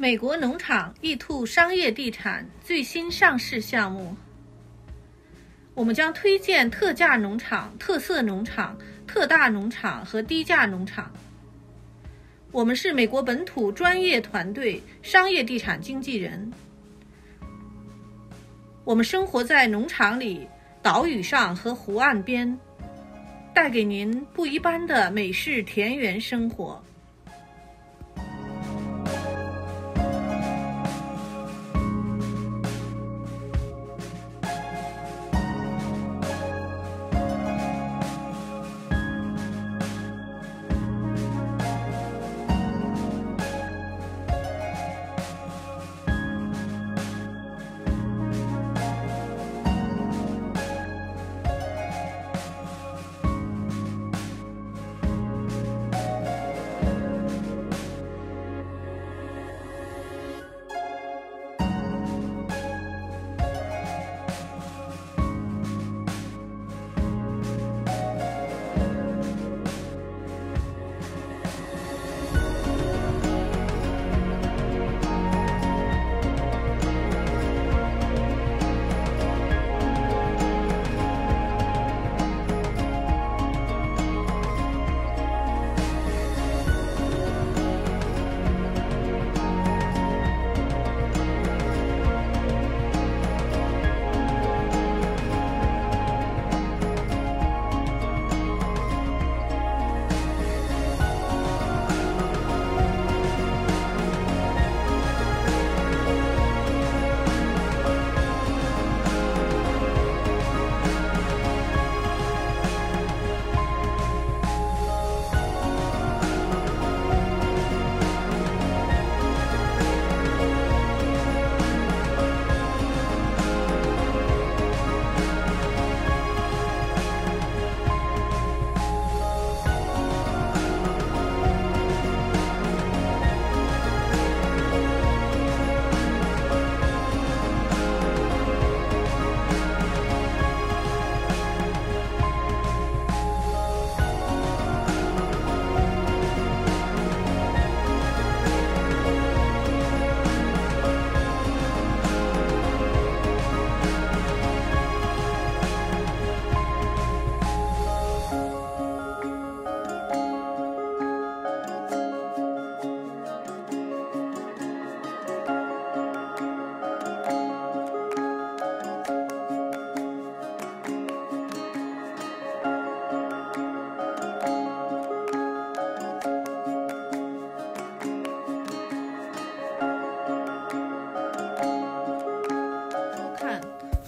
美国农场易兔商业地产最新上市项目，我们将推荐特价农场、特色农场、特大农场和低价农场。我们是美国本土专业团队商业地产经纪人，我们生活在农场里、岛屿上和湖岸边，带给您不一般的美式田园生活。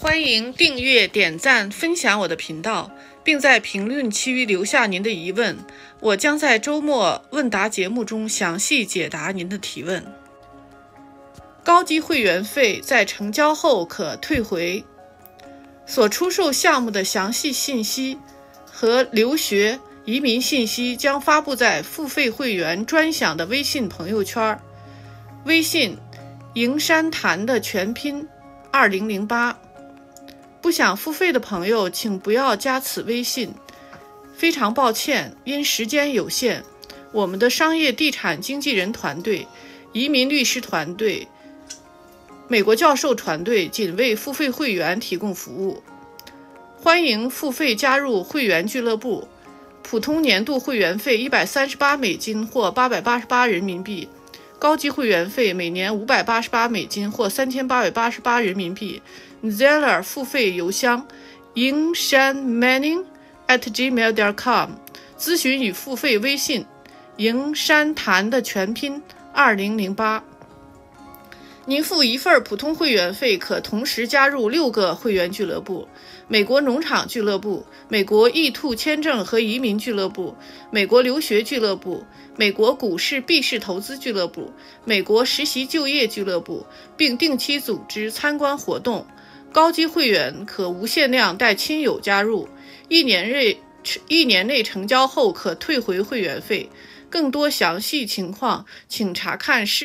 欢迎订阅、点赞、分享我的频道，并在评论区留下您的疑问，我将在周末问答节目中详细解答您的提问。高级会员费在成交后可退回。所出售项目的详细信息和留学移民信息将发布在付费会员专享的微信朋友圈。微信“营山谈”的全拼二零零八。不想付费的朋友，请不要加此微信。非常抱歉，因时间有限，我们的商业地产经纪人团队、移民律师团队、美国教授团队仅为付费会员提供服务。欢迎付费加入会员俱乐部，普通年度会员费一百三十八美金或八百八十八人民币。高级会员费每年五百八十八美金或三千八百八十八人民币。Zeller 付费邮箱：yingshanmanning@gmail.com。咨询与付费微信：营山谈的全拼二零零八。您付一份普通会员费，可同时加入六个会员俱乐部：美国农场俱乐部、美国 E2 签证和移民俱乐部、美国留学俱乐部、美国股市币市投资俱乐部、美国实习就业俱乐部，并定期组织参观活动。高级会员可无限量带亲友加入，一年内一年内成交后可退回会员费。更多详细情况，请查看视。